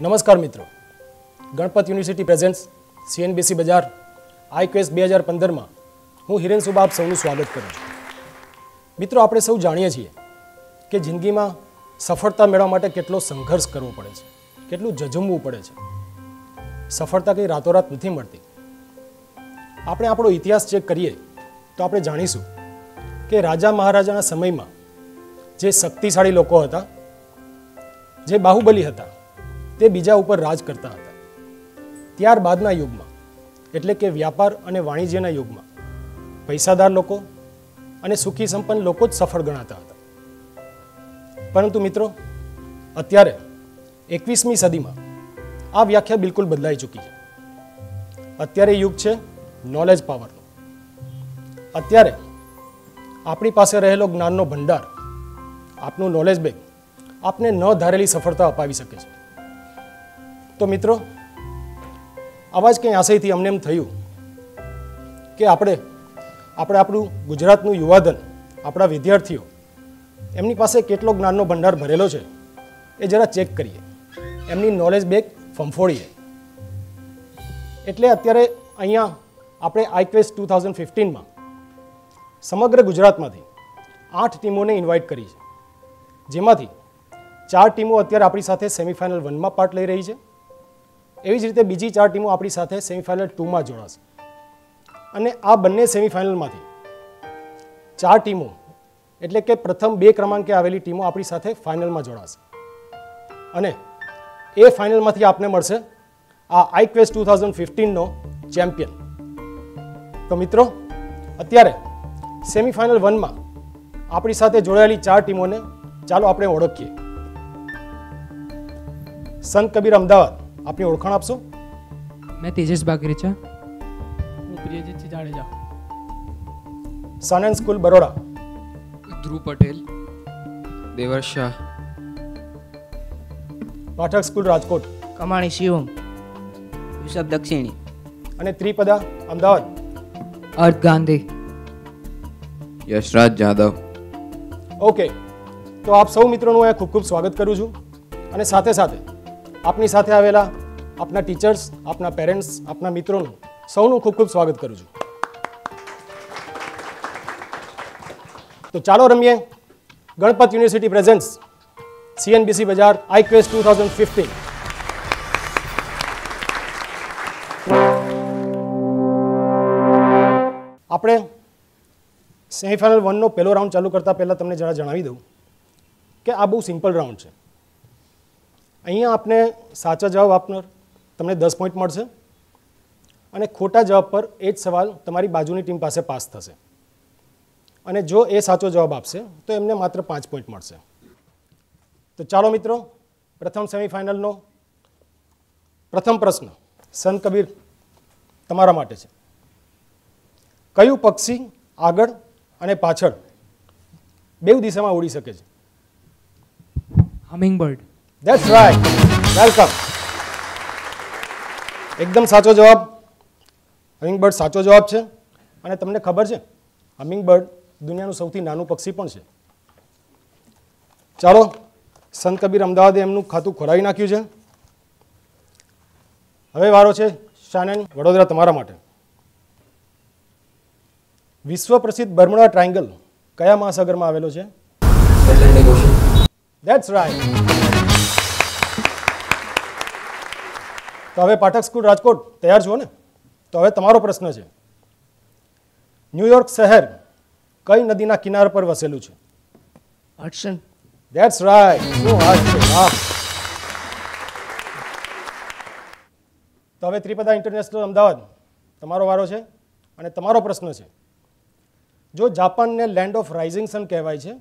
નમસ્કાર મિત્રો. Ganpat university present CNBC બજાર આઈ બે હજાર પંદરમાં હું હિરેન સુબા આપ સૌનું સ્વાગત કરું છું. મિત્રો, આપણે સૌ જાણીએ છીએ કે જિંદગીમાં સફળતા મેળવવા માટે કેટલો સંઘર્ષ કરવો પડે છે, કેટલું જજમવું પડે છે. સફળતા કંઈ રાતોરાત નથી મળતી. આપણે આપણો ઇતિહાસ ચેક કરીએ તો આપણે જાણીશું કે રાજા મહારાજાના સમયમાં જે શક્તિશાળી લોકો હતા, જે બાહુબલી હતા તે બીજા ઉપર રાજ કરતા હતા. ત્યારબાદના યુગમાં, એટલે કે વ્યાપાર અને વાણિજ્યના યુગમાં, પૈસાદાર લોકો અને સુખી સંપન્ન લોકો જ સફળ ગણાતા હતા. પરંતુ મિત્રો, અત્યારે એકવીસમી સદીમાં આ વ્યાખ્યા બિલકુલ બદલાઈ ચૂકી છે. અત્યારે યુગ છે નોલેજ પાવરનો અત્યારે આપણી પાસે રહેલો જ્ઞાનનો ભંડાર, આપનું નોલેજ બેગ આપને ન ધારેલી સફળતા અપાવી શકે છે. તો મિત્રો આવા જ કંઈ આશયથી અમને એમ થયું કે આપણે આપણે આપણું ગુજરાતનું યુવાધન, આપણા વિદ્યાર્થીઓ, એમની પાસે કેટલો જ્ઞાનનો ભંડાર ભરેલો છે એ જરા ચેક કરીએ. એમની નોલેજ બેગ ફંફોડીએ એટલે અત્યારે અહીંયા આપણે આઈક્વેસ ટુ થાઉઝન્ડ ફિફ્ટીનમાં સમગ્ર ગુજરાતમાંથી આઠ ટીમોને ઇન્વાઇટ કરી છે. જેમાંથી ચાર ટીમો અત્યારે આપણી સાથે સેમિફાઇનલ વનમાં પાર્ટ લઈ રહી છે. એવી જ રીતે બીજી ચાર ટીમો આપણી સાથે સેમિફાઇનલ ટુમાં જોડાશે. અને આ બંને સેમિફાઇનલમાંથી ચાર ટીમો, એટલે કે પ્રથમ બે ક્રમાંકે આવેલી ટીમો આપણી સાથે ફાઇનલમાં જોડાશે. અને એ ફાઇનલમાંથી આપને મળશે આ આઈ ટુ થાઉઝન્ડ ફિફ્ટીનનો ચેમ્પિયન તો મિત્રો, અત્યારે સેમિફાઇનલ વનમાં આપણી સાથે જોડાયેલી ચાર ટીમોને ચાલો આપણે ઓળખીએ. સંત કબીર અમદાવાદ આપની ઓળખાણ આપશો? મેં તેજસ બાગરેચા હું પ્રિયજીત જાડેજા સાનંદ સ્કૂલ બરોડા. ધ્રુવ પટેલ દેવર્ષ શાહ. પાઠક સ્કૂલ રાજકોટ. કમાણી શિવમ ઋષભ દક્ષિણી. અને ત્રિપદા અમદાવાદ. અર્થ ગાંધી. યશરાજ જાદવ. ઓકે તો આપ સૌ મિત્રોનું ખૂબ ખૂબ સ્વાગત કરું છું. અને સાથે સાથે આપની સાથે આવેલા આપના ટીચર્સ આપના પેરેન્ટ્સ આપના મિત્રોનું સૌનું ખૂબ ખૂબ સ્વાગત કરું છું. તો ચાલો રમીએ. Ganpat university presents CNBC Bajar I quest two thousand fifteen આપણે સેમિફાઇનલ વનનો પહેલો રાઉન્ડ ચાલુ કરતાં પહેલાં તમને જરા જણાવી દઉં કે આ બહુ સિમ્પલ રાઉન્ડ છે. અહીંયા આપને સાચા જવાબ આપનાર તમને દસ પોઈન્ટ મળશે. અને ખોટા જવાબ પર એ જ સવાલ તમારી બાજુની ટીમ પાસે પાસ થશે. અને જો એ સાચો જવાબ આપશે, તો એમને માત્ર પાંચ પોઈન્ટ મળશે. તો ચાલો મિત્રો, પ્રથમ સેમિફાઇનલનો પ્રથમ પ્રશ્ન સન કબીર તમારા માટે છે. કયું પક્ષી આગળ અને પાછળ બે દિશામાં ઉડી શકે છે? હમિંગ ધેટ્સ રાઈટ વેલકમ એકદમ સાચો જવાબ. હમિંગબર્ડ સાચો જવાબ છે. અને તમને ખબર છે હમિંગબર્ડ દુનિયાનું સૌથી નાનું પક્ષી પણ છે. ચાલો સંત કબીર અમદાવાદે એમનું ખાતું ખોરાવી નાખ્યું છે. હવે વારો છે શાનન વડોદરા તમારા માટે. વિશ્વ પ્રસિદ્ધ બર્મુડા ટ્રાયંગલ કયા મહાસાગરમાં આવેલો છે? ધેટ્સ રાઈટ તો હવે પાઠક સ્કૂલ રાજકોટ તૈયાર છો ને? તો હવે તમારો પ્રશ્ન છે. ન્યુયોર્ક શહેર કઈ નદીના કિનારા પર વસેલું છે? હડસન. ધેટ્સ રાઈટ શું વાત છે? વાહ. તો હવે ત્રિપદા ઇન્ટરનેશનલ અમદાવાદ તમારો વારો છે અને તમારો પ્રશ્ન છે. જો જાપાનને લેન્ડ ઓફ રાઇઝિંગ સન કહેવાય છે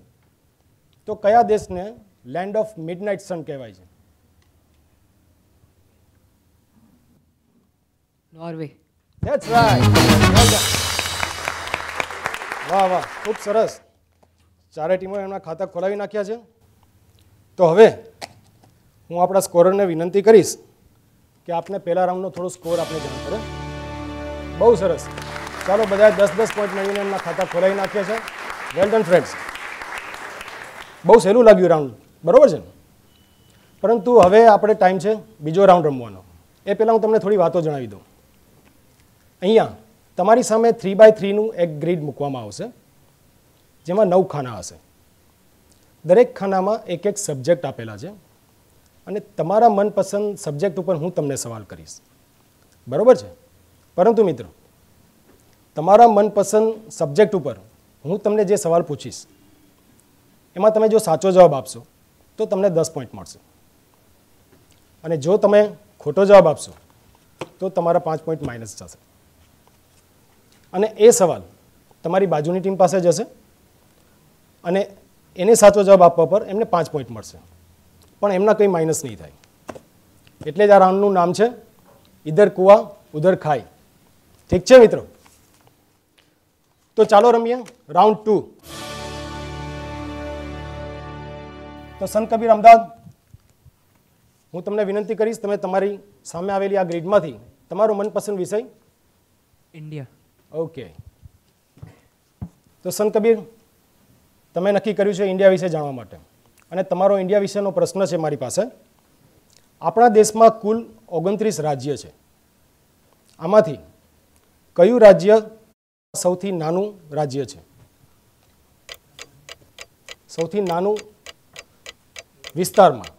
તો કયા દેશને લેન્ડ ઓફ મિડનાઇટ સન કહેવાય છે? નોર્વે ધેટ્સ રાઈટ વાહ વાહ. ખૂબ સરસ. ચારે ટીમોએ એમના ખાતા ખોલાવી નાખ્યા છે. તો હવે હું આપણા સ્કોરરને વિનંતી કરીશ કે આપને પહેલા રાઉન્ડનો થોડો સ્કોર આપણે જાણ કરે. બહુ સરસ. ચાલો બધાએ દસ દસ પોઈન્ટ મેળવીને એમના ખાતા ખોલાવી નાખ્યા છે. વેલ ડન ફ્રેન્ડ્સ બહુ સહેલું લાગ્યું રાઉન્ડ. બરાબર છે? ને પરંતુ હવે આપણે ટાઈમ છે બીજો રાઉન્ડ રમવાનો. એ પહેલાં હું તમને થોડી વાતો જણાવી દઉં. અહીંયા તમારી સામે થ્રી બાય થ્રીનું એક ગ્રીડ મૂકવામાં આવશે, જેમાં નવ ખાના હશે. દરેક ખાનામાં એક એક સબ્જેક્ટ આપેલા છે અને તમારા મનપસંદ સબ્જેક્ટ ઉપર હું તમને સવાલ કરીશ. બરોબર છે? પરંતુ મિત્રો, તમારા મનપસંદ સબ્જેક્ટ ઉપર હું તમને જે સવાલ પૂછીશ, એમાં તમે જો સાચો જવાબ આપશો, તો તમને દસ પોઈન્ટ મળશે. અને જો તમે ખોટો જવાબ આપશો, તો તમારા પાંચ પોઈન્ટ માઇનસ જશે. અને એ સવાલ તમારી બાજુની ટીમ પાસે જશે અને એને સાચો જવાબ આપવા પર એમને પાંચ પોઈન્ટ મળશે. પણ એમના કંઈ માઇનસ નહીં થાય. એટલે જ આ રાઉન્ડનું નામ છે ઇધર કુવા, ઉધર ખાઈ. ઠીક છે મિત્રો? તો ચાલો રમીએ રાઉન્ડ ટુ તો સંત કબીર અમદાવાદ, હું તમને વિનંતી કરીશ, તમે તમારી સામે આવેલી આ ગ્રીડમાંથી તમારો મનપસંદ વિષય ઇન્ડિયા ઓકે. તો સંત કબીર, તમે નક્કી કર્યું છે ઇન્ડિયા વિશે જાણવા માટે. અને તમારો ઇન્ડિયા વિશેનો પ્રશ્ન છે મારી પાસે. આપણા દેશમાં કુલ ઓગણત્રીસ રાજ્ય છે. આમાંથી કયું રાજ્ય સૌથી નાનું રાજ્ય છે? સૌથી નાનું વિસ્તારમાં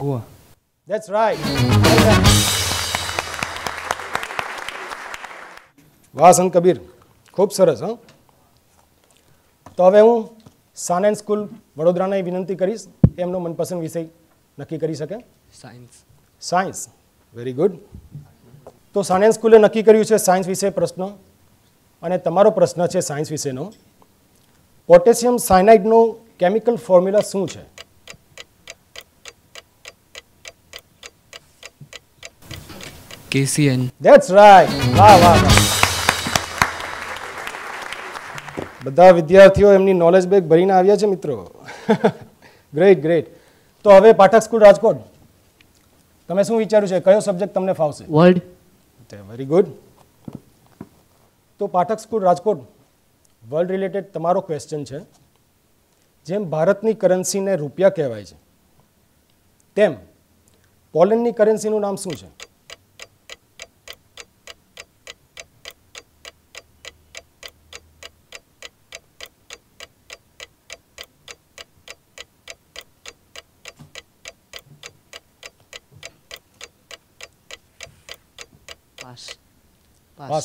ગોવા That's right. વાહ સંત કબીર. ખૂબ સરસ હં? તો હવે હું સાનેન સ્કૂલ વડોદરાને વિનંતી કરીશ એમનો મનપસંદ વિષય નક્કી કરી શકે? સાયન્સ સાયન્સ વેરી ગુડ તો સાનેન સ્કૂલે નક્કી કર્યું છે સાયન્સ વિશે પ્રશ્ન અને તમારો પ્રશ્ન છે સાયન્સ વિશેનો. પોટેશિયમ સાયનાઇડનો કેમિકલ ફોર્મ્યુલા શું છે? કેસીએન ધેટ્સ રાઈટ વાહ વાહ વાહ. બધા વિદ્યાર્થીઓ એમની નોલેજ બેગ ભરીને આવ્યા છે મિત્રો. ગ્રેટ ગ્રેટ તો હવે પાઠક સ્કૂલ રાજકોટ. તમે શું વિચાર્યું છે? કયો સબ્જેક્ટ તમને ફાવશે? વર્લ્ડ વેરી ગુડ તો Pathak school Rajkot world related તમારો ક્વેશ્ચન છે. જેમ ભારતની કરન્સીને રૂપિયા કહેવાય છે તેમ પોલેન્ડની કરન્સીનું નામ શું છે? પાસ પાસ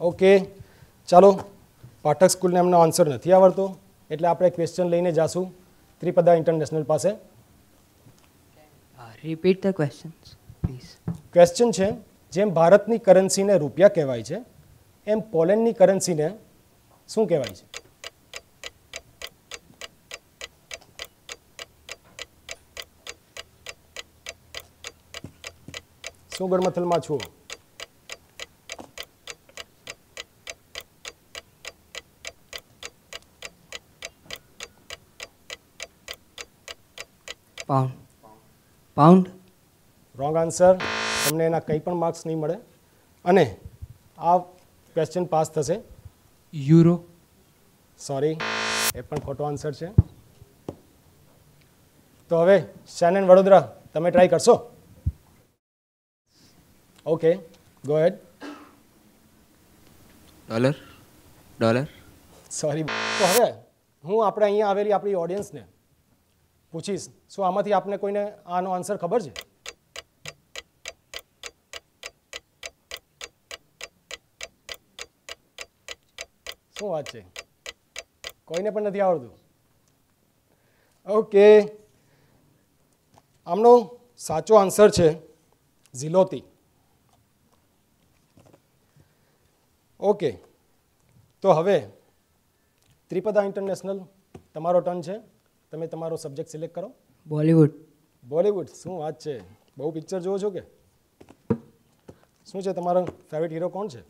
ઓકે ચાલો. પાઠક સ્કૂલને એમનો આન્સર નથી આવડતો. એટલે આપણે ક્વેશ્ચન લઈને જાશું. ત્રિપદા ઇન્ટરનેશનલ પાસે. Repeat the questions please question છે. જેમ ભારતની કરન્સીને રૂપિયા કહેવાય છે એમ પોલેન્ડની કરન્સીને શું કહેવાય છે? શું ગણમથલમાં છો પાઉન્ડ પાઉન્ડ રોંગ આન્સર તમને એના કંઈ પણ માર્ક્સ નહીં મળે. અને આ ક્વેશ્ચન પાસ થશે. યુરો સોરી એ પણ ખોટો આન્સર છે. તો હવે શેનન વડોદરા તમે ટ્રાય કરશો? Okay go ahead dollar dollar sorry તો હવે હું આપણે અહીંયા આવેલી આપણી ઓડિયન્સને પૂછીશ. શું આમાંથી આપને કોઈને આનો આન્સર ખબર છે? શું વાત છે? કોઈને પણ નથી આવડતું. ઓકે આમનો સાચો આન્સર છે ઝીલોતી. ઓકે તો હવે ત્રિપદા ઇન્ટરનેશનલ તમારો ટર્ન છે. તમે તમારો સબ્જેક્ટ સિલેક્ટ કરો. બોલિવૂડ. બોલિવૂડ શું વાત છે? બહુ પિક્ચર જોવો છો કે? શું છે તમારો ફેવરિટ હીરો કોણ છે?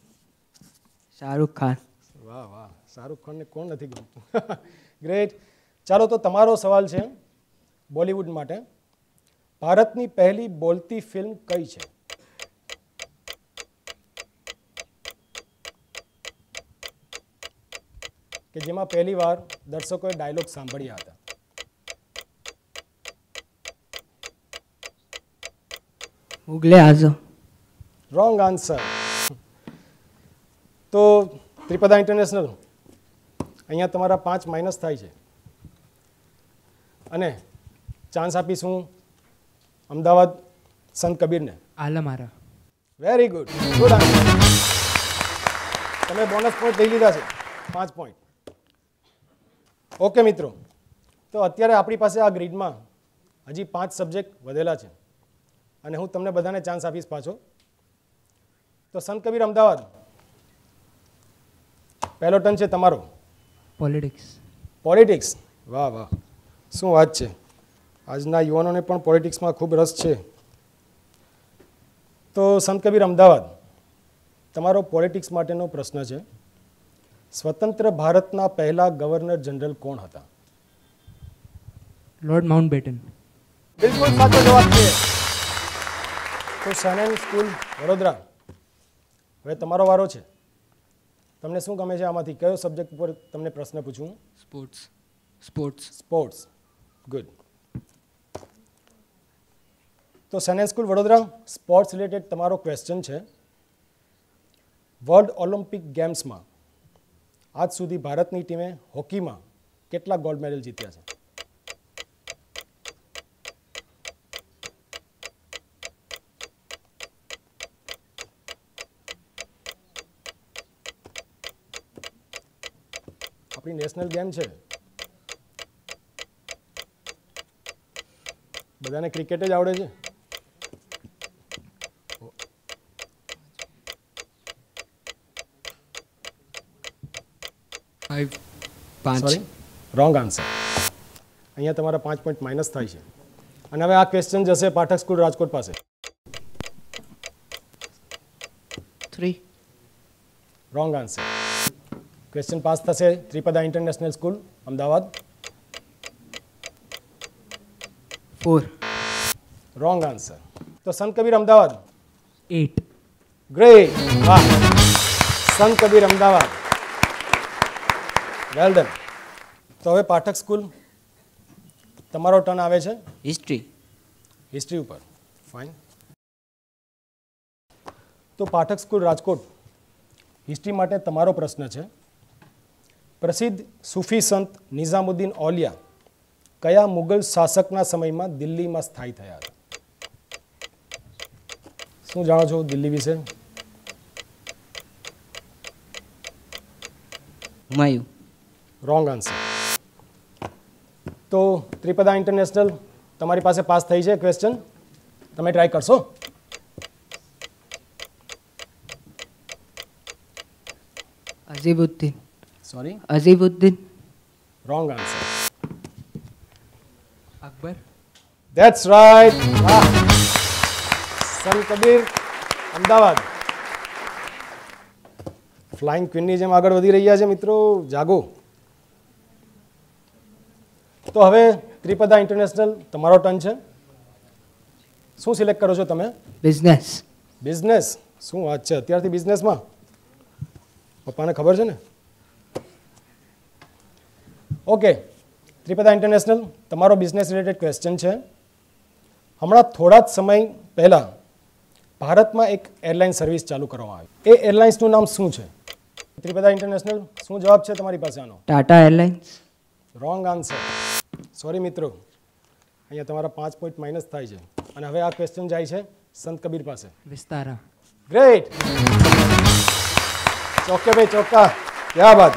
શાહરૂખ ખાન. વાહ વાહ. શાહરૂખ ખાનને કોણ નથી ગમતું? ગ્રેટ ચાલો તો તમારો સવાલ છે બોલિવૂડ માટે. ભારતની પહેલી બોલતી ફિલ્મ કઈ છે? કે જેમાં પહેલી વાર દર્શકોએ ડાયલોગ સાંભળ્યા હતા? Azam. રોંગ આન્સર તો ત્રિપદા ઇન્ટરનેશનલ અહીંયા તમારા પાંચ માઇનસ થાય છે. અને ચાન્સ આપીશું અમદાવાદ સંત કબીરને. આલમારા વેરી ગુડ ગુડ આન્સર તમે બોનસ પોઈન્ટ લઈ લીધા છે. પાંચ પોઈન્ટ ઓકે મિત્રો. તો અત્યારે આપણી પાસે આ ગ્રીડમાં હજી પાંચ સબ્જેક્ટ વધેલા છે. અને હું તમને બધાને ચાન્સ આપીશ પાછો. તો સંત કબીર અમદાવાદ. પહેલો ટર્ન છે તમારો. પોલિટિક્સ પોલિટિક્સ વાહ વાહ. શું વાત છે. આજના યુવાનોને પણ પોલિટિક્સમાં ખૂબ રસ છે. તો સંત કબીર અમદાવાદ. તમારો પોલિટિક્સ માટેનો પ્રશ્ન છે. સ્વતંત્ર ભારતના પહેલા ગવર્નર જનરલ કોણ હતા? લોર્ડ માઉન્ટ બેટન બિલકુલ સાચો જવાબ છે. તો સનેન સ્કૂલ વડોદરા. હવે તમારો વારો છે. તમને શું ગમે છે આમાંથી? કયો સબ્જેક્ટ ઉપર તમને પ્રશ્ન પૂછું? સ્પોર્ટ્સ સ્પોર્ટ્સ સ્પોર્ટ્સ ગુડ તો Shanen school Vadodara sports related તમારો ક્વેશ્ચન છે. વર્લ્ડ ઓલિમ્પિક ગેમ્સમાં આજ સુધી ભારતની ટીમે હોકીમાં કેટલા ગોલ્ડ મેડલ જીત્યા છે? આપણી નેશનલ ગેમ છે. બધાને ક્રિકેટ જ આવડે છે. ફાઇવ પાંચ. સોરી રોંગ આન્સર અહીંયા તમારા પાંચ પોઈન્ટ માઇનસ થાય છે. અને હવે આ ક્વેશ્ચન જશે પાઠક સ્કૂલ રાજકોટ પાસે. Three. Wrong answer question pass થશે Tripada international school Ahmedabad. Four wrong answer તો સંત કબીર અમદાવાદ. એટ ગ્રેટ વાહ. સંત કબીર અમદાવાદ. વેલ ડન તો હવે પાઠક સ્કૂલ. તમારો ટર્ન આવે છે. હિસ્ટ્રી હિસ્ટ્રી ઉપર. ફાઇન તો પાઠક સ્કૂલ રાજકોટ. હિસ્ટ્રી માટે તમારો પ્રશ્ન છે. પ્રસિદ્ધ સૂફી સંત નિઝામુદ્દીન ઓલિયા કયા મુગલ શાસકના સમયમાં દિલ્હીમાં સ્થાયી થયા હતા? શું જાણો છો દિલ્હી વિશે? હુમાયુ. રોંગ આન્સર તો ત્રિપદા ઇન્ટરનેશનલ તમારી પાસે પાસ થઈ છે ક્વેશ્ચન તમે ટ્રાય કરશો? Azibuddin. Sorry Azibuddin. Wrong answer. Akbar. That's right Ah. Sant Kabir Ahmedabad flying ક્વિનની જેમ આગળ વધી રહ્યા છે મિત્રો જાગો. તો હવે ત્રિપદા ઇન્ટરનેશનલ તમારો ટર્ન છે. શું સિલેક્ટ કરો છો તમે? બિઝનેસ બિઝનેસ શું વાત છે? અત્યારથી બિઝનેસમાં પપ્પાને ખબર છે ને? ઓકે ત્રિપદા ઇન્ટરનેશનલ તમારો બિઝનેસ રિલેટેડ ક્વેશ્ચન છે. હમણાં થોડા જ સમય પહેલાં ભારતમાં એક એરલાઇન સર્વિસ ચાલુ કરવામાં આવી. એ એરલાઇન્સનું નામ શું છે? ત્રિપદા ઇન્ટરનેશનલ શું જવાબ છે તમારી પાસે આનો? Tata airlines wrong answer sorry મિત્રો અહીંયા તમારા પાંચ પોઈન્ટ માઇનસ થાય છે. અને હવે આ ક્વેશ્ચન જાય છે સંત કબીર પાસે. વિસ્તારા. ગ્રેટ ચોકે ભાઈ ચોક્કા ક્યાં વાત?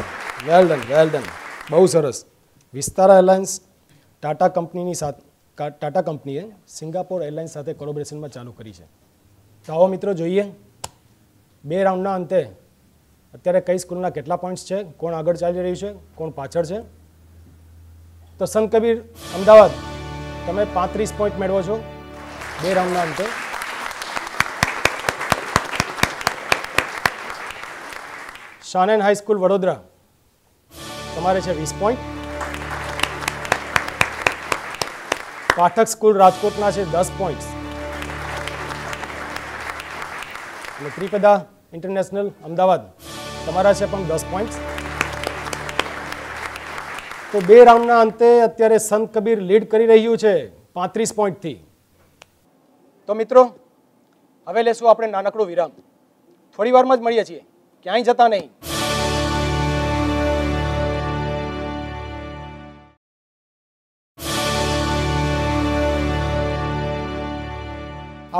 વેલ ડન વેલ ડન બહુ સરસ. વિસ્તારા એરલાઇન્સ ટાટા કંપનીની સાથે ટાટા કંપનીએ સિંગાપોર એરલાઇન્સ સાથે કોલોબરેશનમાં ચાલુ કરી છે. તો આવો મિત્રો જોઈએ. બે રાઉન્ડના અંતે અત્યારે કઈ સ્કૂલના કેટલા પોઈન્ટ્સ છે, કોણ આગળ ચાલી રહ્યું છે, કોણ પાછળ છે? તો સંત કબીર, અમદાવાદ, તમે પાંત્રીસ પોઈન્ટ મેળવો છો બે રાઉન્ડના અંતે. શાનેન હાઈસ્કૂલ વડોદરા તમારે છે વીસ પોઈન્ટ પાઠક સ્કૂલ રાજકોટના છે દસ પોઈન્ટ્સ અને ત્રિપદા ઇન્ટરનેશનલ અમદાવાદ, તમારા છે પણ દસ પોઈન્ટ્સ તો બે રાઉન્ડના અંતે અત્યારે સંત કબીર લીડ કરી રહ્યું છે પાંત્રીસ પોઈન્ટથી તો મિત્રો, હવે લેશું આપણે નાનકડો વિરામ. થોડી વારમાં જ મળીએ છીએ. ક્યાંય જતા નહીં.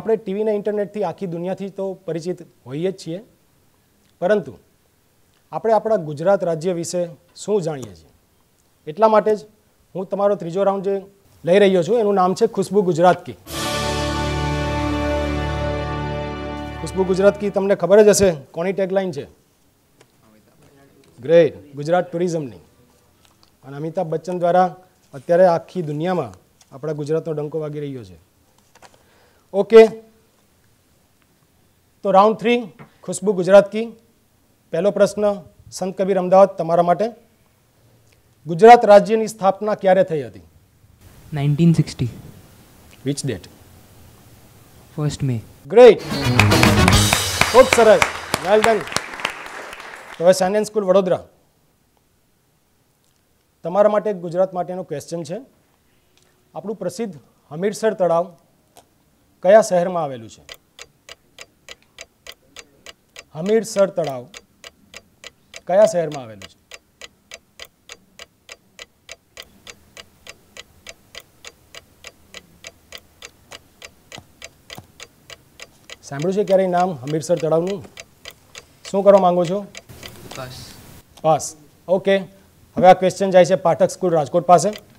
આપણે ટીવી અને ઇન્ટરનેટથી આખી દુનિયાથી તો પરિચિત હોઈએ જ છીએ. પરંતુ આપણે આપણા ગુજરાત રાજ્ય વિશે શું જાણીએ છીએ? એટલા માટે જ હું તમારો ત્રીજો રાઉન્ડ જે લઈ રહ્યો છું, એનું નામ છે ખુશ્બુ ગુજરાત કી. ખુશ્બુ ગુજરાત કી, તમને ખબર જ હશે કોની ટેગલાઇન છે? ગ્રેટ ગુજરાત ટુરિઝમની અને અમિતાભ બચ્ચન દ્વારા અત્યારે આખી દુનિયામાં આપણા ગુજરાતનો ડંકો વાગી રહ્યો છે. ઓકે તો રાઉન્ડ થ્રી ખુશ્બુ ગુજરાત કી પહેલો પ્રશ્ન સંત કબીર અમદાવાદ તમારા માટે ગુજરાત રાજ્યની સ્થાપના ક્યારે થઈ હતી nineteen sixty which date first May great ખૂબ સરસ વેલ ડન તો હવે સાયન્સ સ્કૂલ વડોદરા। તમારા માટે ગુજરાત માટેનો ક્વેશ્ચન છે. આપણું પ્રસિદ્ધ હમીરસર તળાવ કયા શહેરમાં આવેલું છે? હમીરસર તળાવ. કયા શહેરમાં આવેલું છે? સાંભળ્યું છે ક્યારેય નામ હમીરસર તળાવનું? શું કરવા માંગો છો? પાસ. પાસ. ઓકે. હવે આ ક્વેશ્ચન જાય છે પાઠક સ્કૂલ રાજકોટ પાસે.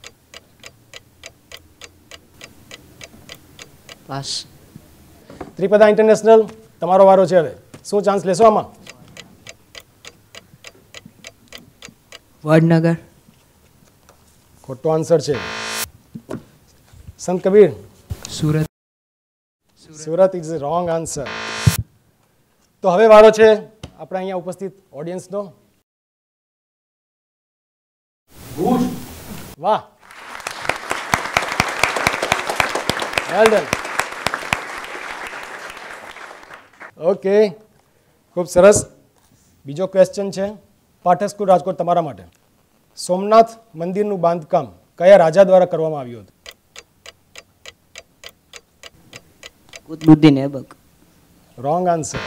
પાસ. ત્રિપદા ઇન્ટરનેશનલ તમારો વારો છે હવે. શું ચાન્સ લેશો આમાં? વડનગર. ખોટો આન્સર છે. Sant Kabir. Surat. Surat is wrong answer તો હવે વારો છે. આપણે અહીંયા ઉપસ્થિત ઓડિયન્સનો વાહ. Well done okay. ખૂબ સરસ. બીજો ક્વેશ્ચન છે. પાઠસ્કુલ રાજકોટ તમારા માટે. સોમનાથ મંદિરનું બાંધકામ કયા રાજા દ્વારા કરવામાં આવ્યું હતું? કુતબુદ્દીન એબક રોંગ આન્સર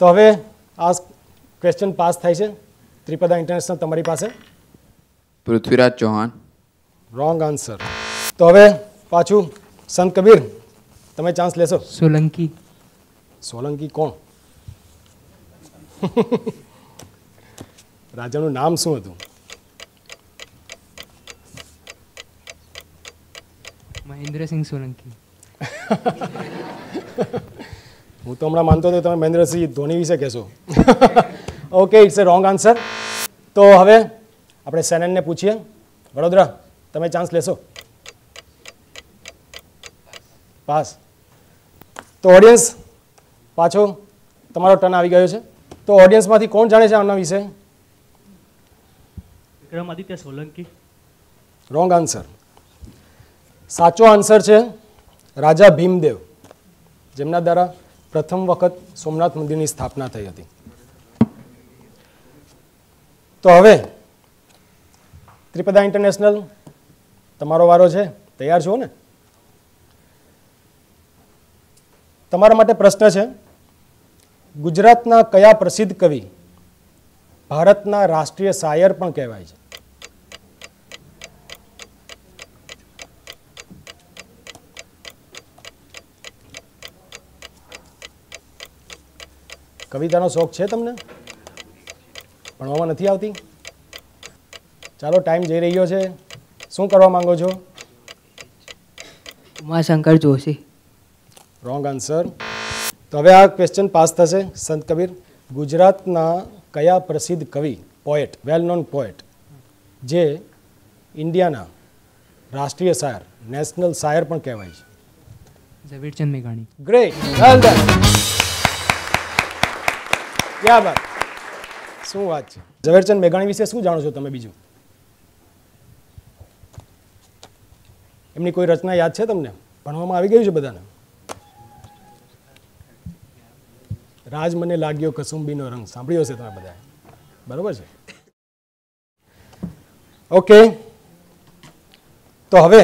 તો હવે આ ક્વેશ્ચન પાસ થાય છે. ત્રિપદા ઇન્ટરનેશનલ તમારી પાસે. પૃથ્વીરાજ ચૌહાણ. રોંગ આન્સર તો હવે પાછું સંત કબીર તમે ચાન્સ લેશો. સોલંકી. સોલંકી કોણ? રાજાનું નામ શું હતું? મહેન્દ્રસિંહ સોલંકી. હું તો હમણાં માનતો હતો તમે મહેન્દ્રસિંહ ધોની વિશે કહેશો. Okay it's a wrong answer તો હવે આપણે સેનનને પૂછીએ. વડોદરા તમે ચાન્સ લેશો? પાસ તો ઓડિયન્સ પાછો તમારો ટર્ન આવી ગયો છે. તો ઓડિયન્સમાંથી કોણ જાણે છે આના વિશે? વિક્રમાદિત્ય સોલંકી. રોંગ આન્સર સાચો આન્સર છે રાજા ભીમદેવ જેમના દ્વારા પ્રથમ વખત સોમનાથ મંદિરની સ્થાપના થઈ હતી. તો હવે ત્રિપદા ઇન્ટરનેશનલ તમારો વારો છે તૈયાર છો ને? તમારા માટે પ્રશ્ન છે. ગુજરાતના કયા પ્રસિદ્ધ કવિ ભારતના રાષ્ટ્રીય શાયર પણ કહેવાય છે. કવિતાનો શોખ છે તમને? ભણવામાં નથી આવતી? ચાલો, ટાઈમ જઈ રહ્યો છે. શું કરવા માંગો છો? ઉમાશંકર જોશી. રોંગ આન્સર તો હવે આ ક્વેશ્ચન પાસ થશે. સંત કબીર ગુજરાતના કયા પ્રસિદ્ધ કવિ પોએટ વેલ નોન પોએટ જે ઇન્ડિયાના રાષ્ટ્રીય શાયર નેશનલ શાયર પણ કહેવાય છે? ઝવેરચંદ મેઘાણી. ગ્રેટ વેલ ડન ક્યાં બાત? શું વાત છે? ઝવેરચંદ મેઘાણી વિશે શું જાણો છો તમે બીજું? એમની કોઈ રચના યાદ છે તમને? ભણવામાં આવી ગયું છે બધાને? રાજ મને લાગ્યો કસુંબીનો રંગ. સાંભળ્યો હશે તમે બધાએ? બરોબર છે? ઓકે. તો હવે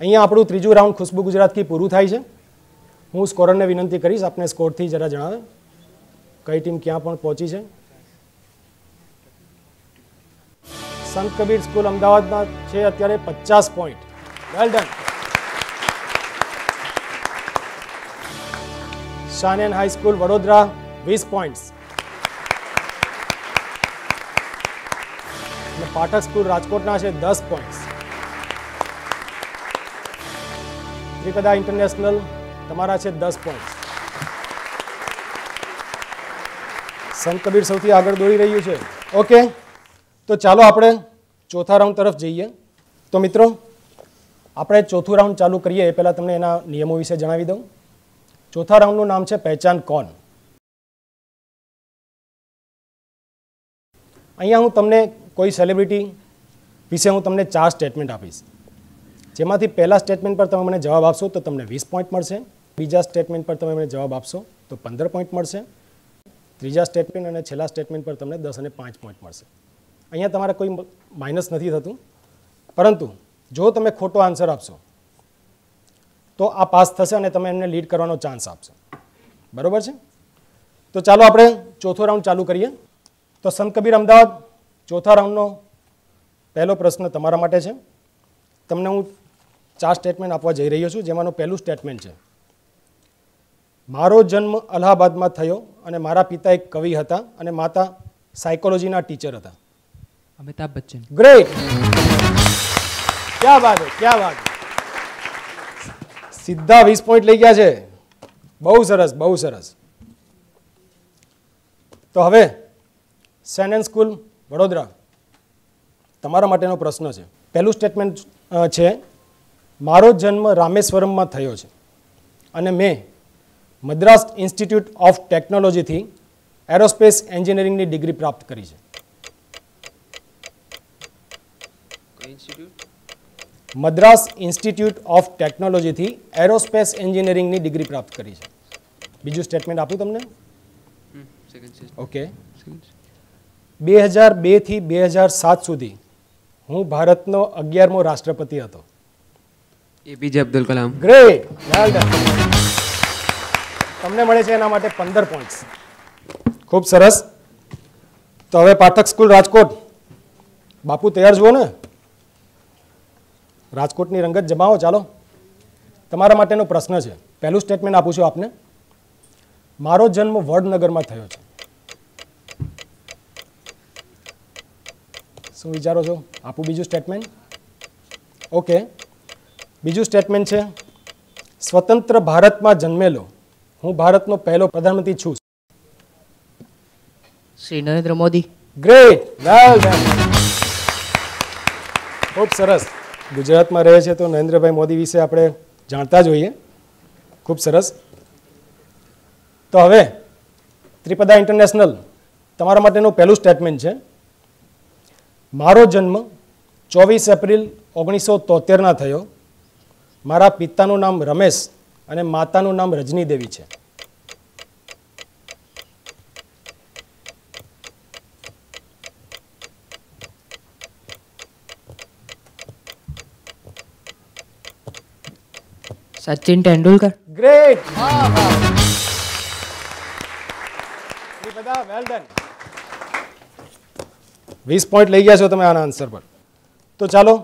અહીંયા આપણું ત્રીજું રાઉન્ડ ખુશ્બુ ગુજરાતથી પૂરું થાય છે. હું સ્કોરરને વિનંતી કરીશ, આપને સ્કોરથી જરા જણાવે કઈ ટીમ ક્યાં પણ પહોંચી છે. સંત કબીર સ્કૂલ અમદાવાદમાં છે અત્યારે પચાસ point. Well done Shanen high school Vadodara, વીસ પોઈન્ટ્સ. અને પાઠક સ્કૂલ રાજકોટના છે દસ પોઈન્ટ્સ. ત્રિપદા ઇન્ટરનેશનલ તમારા છે દસ પોઈન્ટ્સ. સંત કબીર સૌથી આગળ દોડી રહ્યું છે. ઓકે, તો ચાલો આપણે ચોથા રાઉન્ડ તરફ જઈએ. તો મિત્રો, આપણે ચોથું રાઉન્ડ ચાલુ કરીએ, એ પહેલાં તમને એના નિયમો વિશે જણાવી દઉં. ચોથા રાઉન્ડનું નામ છે પહેચાન કોણ અહીંયા હું તમને કોઈ સેલિબ્રિટી વિશે હું તમને ચાર સ્ટેટમેન્ટ આપીશ. જેમાંથી પહેલા સ્ટેટમેન્ટ પર તમે મને જવાબ આપશો તો તમને વીસ પોઈન્ટ મળશે. બીજા સ્ટેટમેન્ટ પર તમે મને જવાબ આપશો તો પંદર પોઈન્ટ મળશે. ત્રીજા સ્ટેટમેન્ટ અને છેલ્લા સ્ટેટમેન્ટ પર તમને દસ અને પાંચ પોઈન્ટ મળશે. અહીંયા તમારે કોઈ માઇનસ નથી થતું. પરંતુ જો તમે ખોટો આન્સર આપશો તો આ પાસ થશે અને તમે એમને લીડ કરવાનો ચાન્સ આપશે. બરાબર છે? તો ચાલો આપણે ચોથો રાઉન્ડ ચાલુ કરીએ. તો સંત કબીર અમદાવાદ ચોથા રાઉન્ડનો પહેલો પ્રશ્ન તમારા માટે છે. તમને હું ચાર સ્ટેટમેન્ટ આપવા જઈ રહ્યો છું જેમાંનું પહેલું સ્ટેટમેન્ટ છે. મારો જન્મ અલ્હાબાદમાં થયો અને મારા પિતા એક કવિ હતા અને માતા સાયકોલોજીના ટીચર હતા. અમિતાભ બચ્ચન. ગ્રેટ ક્યાં વાત ક્યાં વાત. સીધા વીસ પોઈન્ટ લઈ ગયા છે. બહુ સરસ બહુ સરસ. તો હવે સેનન સ્કૂલ વડોદરા. તમારા માટેનો પ્રશ્ન છે. પહેલું સ્ટેટમેન્ટ છે, મારો જન્મ રામેશ્વરમમાં થયો છે અને મેં મદ્રાસ ઇન્સ્ટિટ્યૂટ ઓફ ટેકનોલોજીથી એરોસ્પેસ એન્જિનિયરિંગની ડિગ્રી પ્રાપ્ત કરી છે. મદ્રાસ ઇન્સ્ટિટ્યૂટ ઓફ ટેકનોલોજીથી એરોસ્પેસ એન્જિનિયરિંગની ડિગ્રી પ્રાપ્ત કરી છે. બીજું સ્ટેટમેન્ટ આપું તમને? ઓકે બે હજાર બેથી બે હજાર સાત સુધી હું ભારતનો અગિયારમો રાષ્ટ્રપતિ હતો. એપીજે અબ્દુલ કલામ. ગ્રેટ તમને મળે છે એના માટે પંદર પોઈન્ટ્સ ખૂબ સરસ. તો હવે પાઠક સ્કૂલ રાજકોટ. બાપુ તૈયાર જુઓ ને? રાજકોટની રંગત જમાવો ચાલો. તમારા માટેનો પ્રશ્ન છે. પહેલું સ્ટેટમેન્ટ આપું છું આપને. મારો જન્મ વડનગરમાં થયો છે. શું વિચારો છો? આપું બીજું સ્ટેટમેન્ટ ઓકે બીજું સ્ટેટમેન્ટ છે સ્વતંત્ર ભારતમાં જન્મેલો. હું ભારતનો પહેલો પ્રધાનમંત્રી છું. Shri Narendra Modi. Great well done ખૂબ સરસ. ગુજરાતમાં રહે છે તો નરેન્દ્રભાઈ મોદી વિશે આપણે જાણતા જોઈએ. ખૂબ સરસ. તો હવે ત્રિપદા ઇન્ટરનેશનલ તમારા માટેનું પહેલું સ્ટેટમેન્ટ છે. મારો જન્મ ચોવીસ એપ્રિલ ઓગણીસો તોતેરના થયો. મારા પિતાનું નામ રમેશ અને માતાનું નામ રજની દેવી છે. સચિન તેંડુલકર ગ્રેટ બધા વેલ ડન વીસ પોઈન્ટ લઈ ગયા છો તમે આના આન્સર પર. તો ચાલો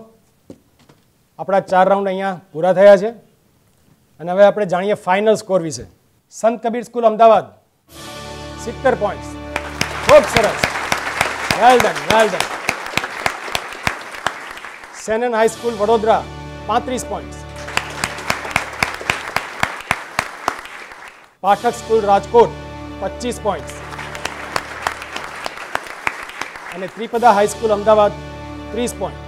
આપણા ચાર રાઉન્ડ અહીંયા પૂરા થયા છે. અને હવે આપણે જાણીએ ફાઇનલ સ્કોર વિશે. સંત કબીર સ્કૂલ અમદાવાદ. સિત્તેર પોઈન્ટ્સ ખૂબ સરસ. Well done well done Shanen high school Vadodara પાંત્રીસ પોઈન્ટ્સ પાઠક સ્કૂલ રાજકોટ, પચીસ પોઈન્ટ્સ અને ત્રિપદા હાઈસ્કૂલ અમદાવાદ, ત્રીસ પોઈન્ટ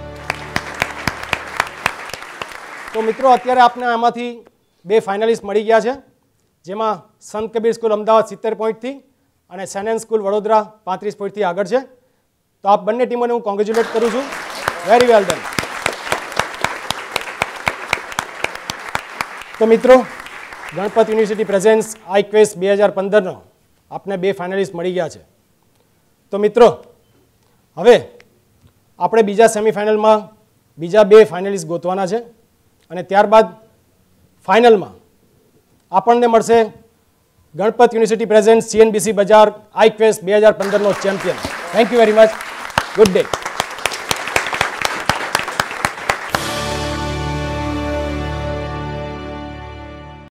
તો મિત્રો, અત્યારે આપને આમાંથી બે ફાઇનલિસ્ટ મળી ગયા છે, જેમાં સંત કબીર સ્કૂલ અમદાવાદ સિત્તેર પોઈન્ટથી અને સેનેન સ્કૂલ વડોદરા પાંત્રીસ પોઈન્ટથી આગળ છે. તો આપ બંને ટીમોને હું કોંગ્રેચ્યુલેટ કરું છું. વેરી વેલ ડન તો મિત્રો Ganpat university presents I quest બે હજાર પંદરનો. આપને બે ફાઇનલિસ્ટ મળી ગયા છે. તો મિત્રો, હવે આપણે બીજા સેમિફાઇનલમાં બીજા બે ફાઇનલિસ્ટ ગોતવાના છે અને ત્યારબાદ ફાઇનલમાં આપણને મળશે ગણપત યુનિવર્સિટી પ્રેઝેન્ટ સીએનબીસી બજાર આઈ ક્વેસ્ટ બે હજાર પંદરનો champion thank you very much good day